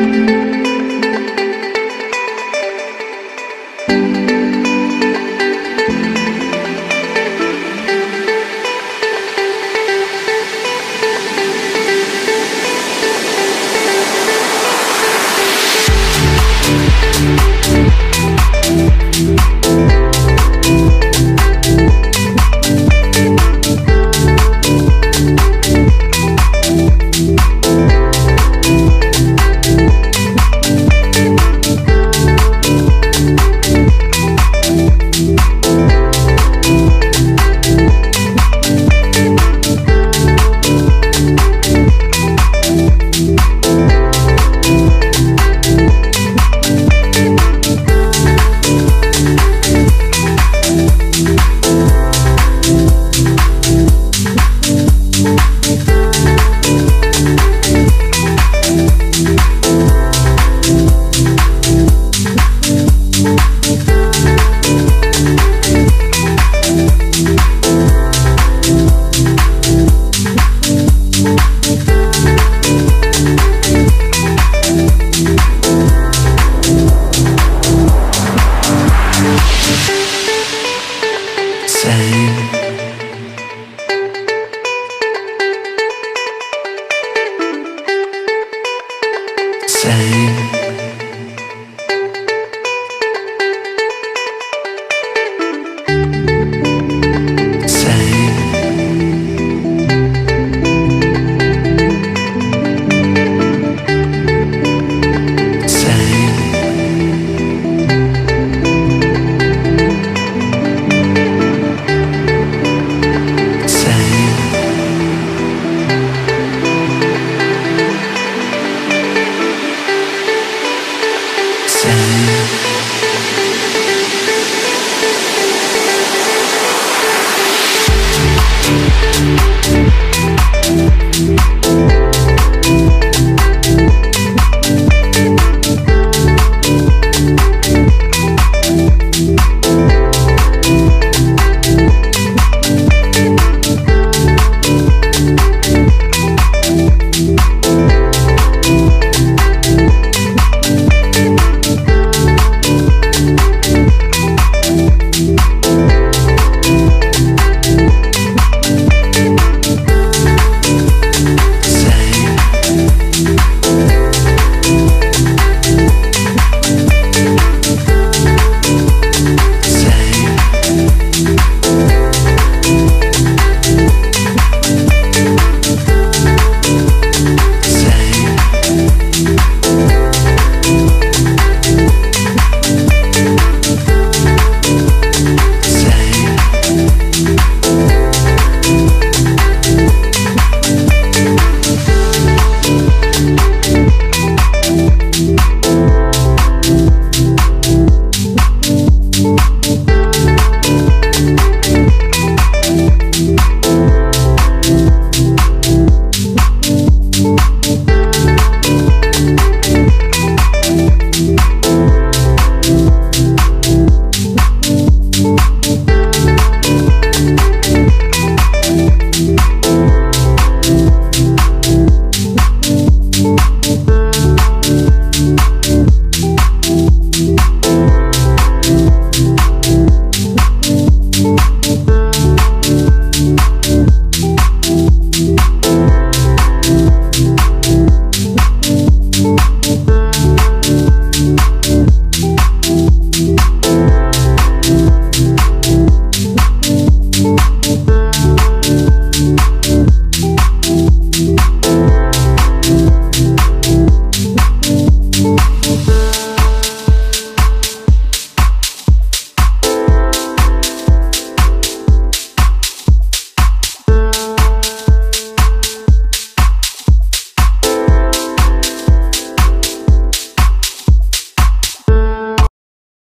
Música